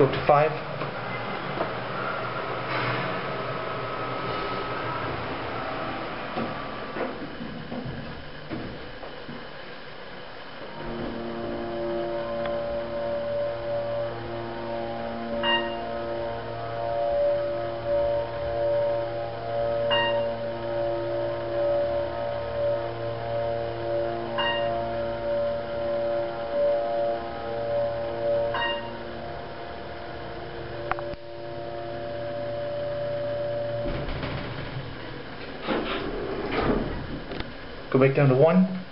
Go to 5. Go back down to 1.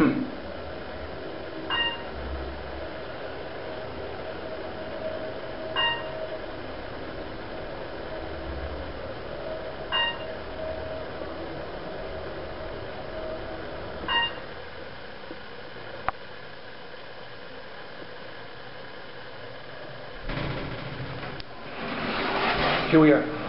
Hmm. Here we are.